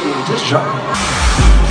just drop.